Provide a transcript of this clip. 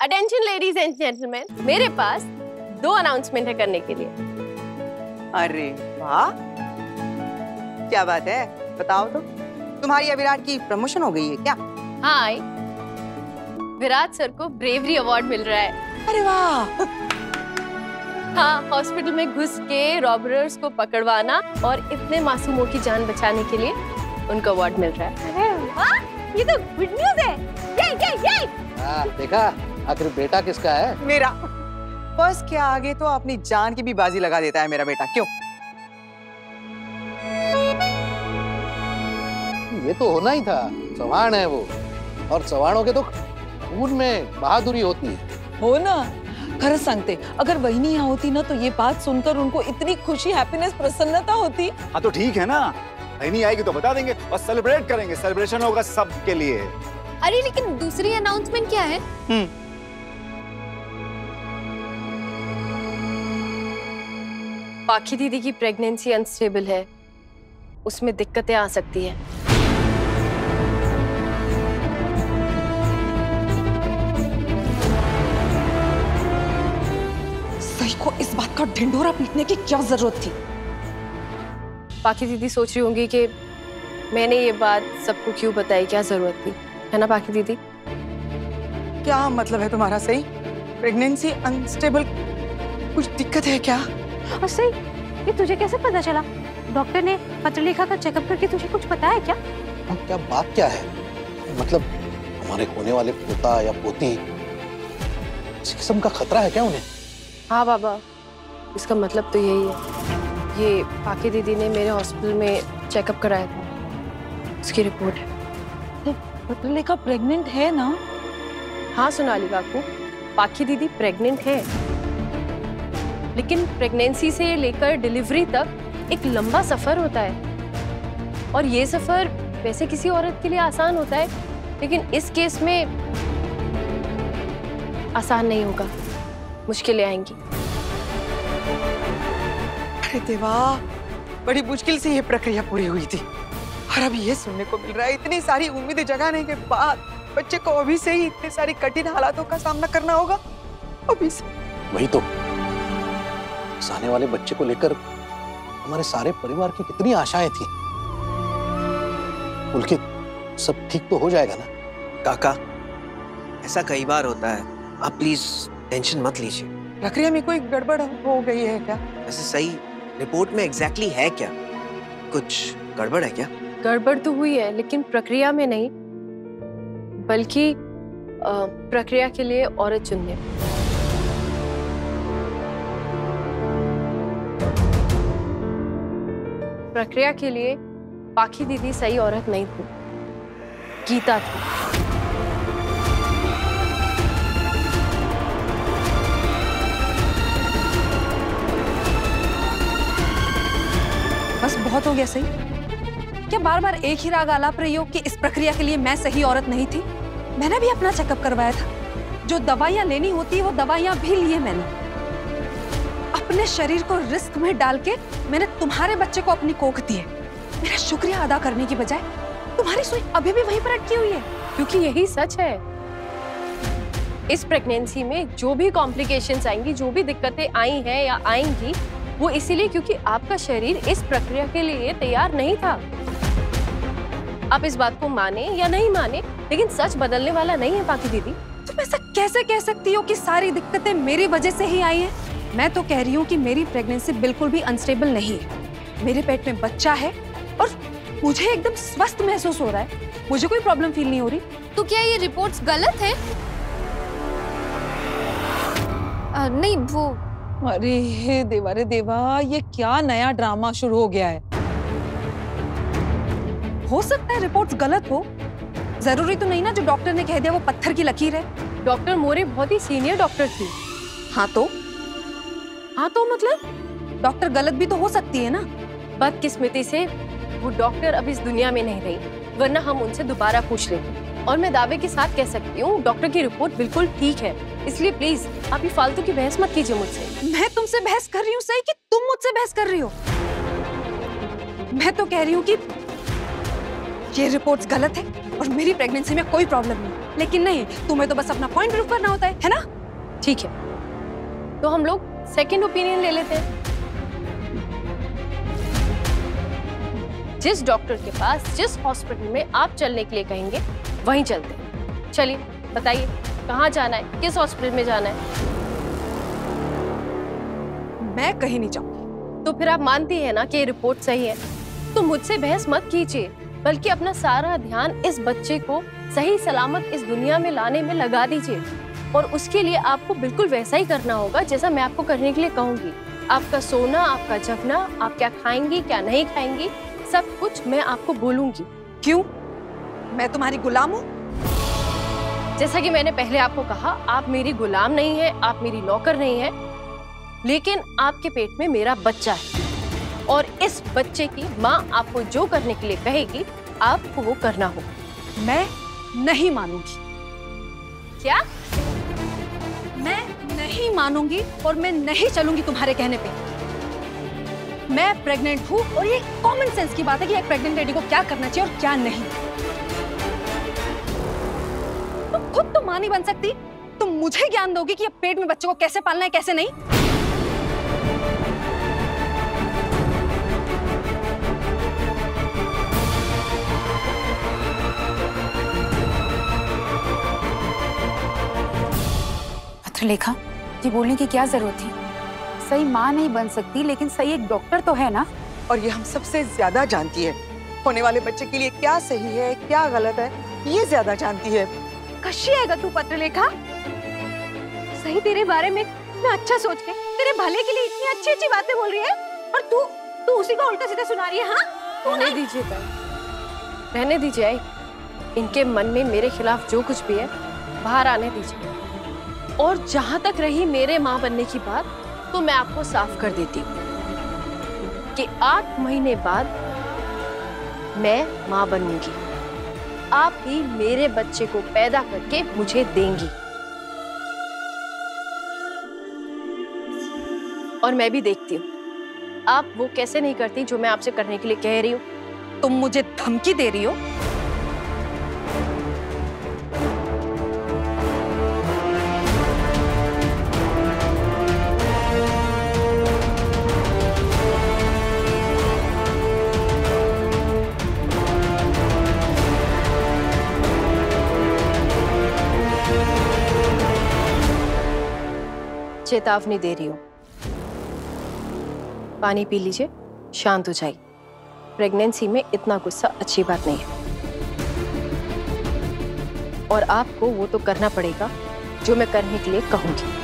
Attention ladies and gentleman मेरे पास दो announcement है करने के लिए। अरे वाह। क्या बात है? बताओ तो। तुम्हारी या विराट की प्रमोशन हो गई है क्या? हाय विराट सर को ब्रेवरी अवार्ड मिल रहा है। अरे वाह। हाँ हॉस्पिटल में घुस के रॉबरर्स को पकड़वाना और इतने मासूमों की जान बचाने के लिए उनको अवार्ड मिल रहा है। अरे वाह। ये तो गुड न्यूज़ है। ये ये ये हाँ, देखा? आखिर बेटा किसका है? मेरा। बस क्या आगे तो अपनी जान की भी बाजी लगा देता है मेरा बेटा क्यों? ये तो होना ही था चौहान है वो। और चौहानों के तो खून में बहादुरी होती है। हो ना? खरंच सांगते अगर वहिनी यहाँ होती ना तो ये बात सुनकर उनको इतनी खुशी हैप्पीनेस प्रसन्नता होती। हाँ तो ठीक है ना? नहीं आएगी तो बता देंगे और सेलिब्रेट करेंगे। सेलिब्रेशन होगा सबके लिए। अरे लेकिन दूसरी अनाउंसमेंट क्या है? पाखी दीदी की प्रेगनेंसी अनस्टेबल है। उसमें दिक्कतें आ सकती है। सही को इस बात का ढिंढोरा पीटने की क्या ज़रूरत थी? पाखी दीदी सोच रही होंगी कि मैंने ये बात सबको क्यों बताई? क्या ज़रूरत थी? है ना पाखी दीदी? क्या मतलब है तुम्हारा सही? प्रेगनेंसी अनस्टेबल कुछ दिक्कत है क्या? और सही ये तुझे कैसे पता चला? डॉक्टर ने पत्र लिखा था चेकअप करके तुझे कुछ बताया क्या? हाँ, क्या बात क्या है? मतलब हमारे होने वाले पोता या पोती इस किस्म का खतरा है क्या उन्हें? हाँ बाबा इसका मतलब तो यही है। ये पाखी दीदी ने मेरे हॉस्पिटल में चेकअप कराया था। उसकी रिपोर्ट है। पत्र लेखा प्रेग्नेंट है ना? हाँ सोनाली काकू पाखी दीदी प्रेग्नेंट है। लेकिन प्रेगनेंसी से लेकर डिलीवरी तक एक लंबा सफ़र होता है। और ये सफ़र वैसे किसी औरत के लिए आसान होता है लेकिन इस केस में आसान नहीं होगा। मुश्किलें आएँगी। अरे देवा बड़ी मुश्किल से ये प्रक्रिया पूरी हुई थी। और अब ये सुनने को मिल रहा है इतनी सारी उम्मीदें जगाने के बाद बच्चे को अभी से ही इतने सारी कठिन हालातों का सामना करना होगा। अभी से। वही तो। इस आने वाले बच्चे को लेकर हमारे सारे परिवार की कितनी आशाएँ थी। पुलकित सब ठीक तो हो जाएगा ना? काका ऐसा कई बार होता है। आप प्लीज़ टेंशन मत लीजिए। प्रक्रिया में कोई गड़बड़ हो गई है क्या? वैसे सही रिपोर्ट में एग्जैक्टली exactly है क्या? कुछ गड़बड़ है क्या? गड़बड़ तो हुई है लेकिन प्रक्रिया में नहीं बल्कि प्रक्रिया के लिए औरत चुनने। प्रक्रिया के लिए पाखी दीदी सही औरत नहीं थी। गीता थी। बस बहुत हो गया सही। क्या बार बार एक ही राग आलाप रही हो कि इस प्रक्रिया के लिए मैं सही औरत नहीं थी? मैंने भी अपना चेकअप करवाया था। जो दवाइयाँ लेनी होती है वो दवाइयाँ भी लिए मैंने। अपने शरीर को रिस्क में डाल के मैंने तुम्हारे बच्चे को अपनी कोख दी है। मेरा शुक्रिया अदा करने की बजाय तुम्हारी सुई अभी भी वहीं पर अटकी हुई है। क्योंकि यही सच है। इस प्रेगनेंसी में जो भी कॉम्प्लिकेशंस आएँगी जो भी दिक्कतें आई हैं या आएँगी वो इसीलिए क्योंकि आपका शरीर इस प्रक्रिया के लिए तैयार नहीं था। आप इस बात को माने या नहीं माने लेकिन सच बदलने वाला नहीं है पाकी दीदी। तुम ऐसा कैसे कह सकती हो कि सारी दिक्कतें मेरी वजह से ही आई हैं? मैं तो कह रही हूँ कि मेरी प्रेगनेंसी बिल्कुल भी अनस्टेबल नहीं है। मेरे पेट में बच्चा है और मुझे एकदम स्वस्थ महसूस हो रहा है। मुझे कोई प्रॉब्लम फील नहीं हो रही। तो क्या ये रिपोर्ट्स गलत है? आ, नहीं वो अरे हे देवा रे देवा ये क्या नया ड्रामा शुरू हो गया है? हो सकता है रिपोर्ट्स गलत हो। ज़रूरी तो नहीं ना जो डॉक्टर ने कह दिया वो पत्थर की लकीर है। डॉक्टर मोरे बहुत ही सीनियर डॉक्टर थी। हाँ तो? हाँ तो मतलब? डॉक्टर गलत भी तो हो सकती है ना? बदकिस्मती से वो डॉक्टर अब इस दुनिया में नहीं रही वरना हम उनसे दोबारा पूछ लेते और मैं दावे के साथ कह सकती हूँ डॉक्टर की रिपोर्ट बिल्कुल ठीक है। इसलिए प्लीज़ आप ये फालतू की बहस मत कीजिए मुझसे। मैं तुमसे बहस कर रही हूँ सही कि तुम मुझसे बहस कर रही हो? मैं तो कह रही हूँ कि ये रिपोर्ट्स गलत है और मेरी प्रेगनेंसी में कोई प्रॉब्लम नहीं। लेकिन नहीं तुम्हें तो बस अपना पॉइंट प्रूव करना होता है है ना? ठीक है। तो हम लोग सेकंड ओपिनियन ले लेते हैं। जिस डॉक्टर के पास जिस हॉस्पिटल में आप चलने के लिए कहेंगे वहीं चलते चलिए बताइए कहाँ जाना है? किस हॉस्पिटल में जाना है? मैं कहीं नहीं जाऊँगी। तो फिर आप मानती है ना कि ये रिपोर्ट सही है? तो मुझसे बहस मत कीजिए बल्कि अपना सारा ध्यान इस बच्चे को सही सलामत इस दुनिया में लाने में लगा दीजिए। और उसके लिए आपको बिल्कुल वैसा ही करना होगा जैसा मैं आपको करने के लिए कहूँगी। आपका सोना आपका जगना आप क्या खाएँगी क्या नहीं खाएँगी सब कुछ मैं आपको बोलूँगी। क्यों? मैं तुम्हारी गुलाम हूँ? जैसा कि मैंने पहले आपको कहा आप मेरी गुलाम नहीं है आप मेरी नौकर नहीं है लेकिन आपके पेट में मेरा बच्चा है। और इस बच्चे की माँ आपको जो करने के लिए कहेगी आपको वो करना होगा। मैं नहीं मानूँगी। क्या? मैं नहीं मानूँगी और मैं नहीं चलूँगी तुम्हारे कहने पे। मैं प्रेग्नेंट हूँ और ये कॉमन सेंस की बात है कि एक प्रेग्नेंट लेडी को क्या करना चाहिए और क्या नहीं। तुम खुद तो माँ नहीं बन सकती। तुम मुझे ज्ञान दोगी कि पेट में बच्चों को कैसे पालना है, कैसे नहीं। पत्रलेखा ये बोलने की क्या ज़रूरत थी? सही माँ नहीं बन सकती लेकिन सही एक डॉक्टर तो है ना? और ये हम सबसे ज़्यादा जानती है। होने वाले बच्चे के लिए क्या सही है क्या गलत है ये ज़्यादा जानती है। कशी आएगा तू पत्रलेखा? सही तेरे बारे में मैं अच्छा सोच के तेरे भले के लिए इतनी अच्छी अच्छी बातें बोल रही है और तू तू उसी को उल्टा सीधा सुना रही है हाँ? तू रहने दीजिए रहने दीजिए इनके मन में मेरे खिलाफ जो कुछ भी है बाहर आने दीजिए। और जहाँ तक रही मेरे माँ बनने की बात तो मैं आपको साफ़ कर देती हूँ कि आठ महीने बाद मैं माँ बनूँगी। आप ही मेरे बच्चे को पैदा करके मुझे देंगी। और मैं भी देखती हूँ, आप वो कैसे नहीं करती जो मैं आपसे करने के लिए कह रही हूँ? तुम मुझे धमकी दे रही हो? चेतावनी दे रही हूँ। पानी पी लीजिए, शांत हो जाइए। प्रेगनेंसी में इतना गुस्सा अच्छी बात नहीं है। और आपको वो तो करना पड़ेगा जो मैं करने के लिए कहूँगी।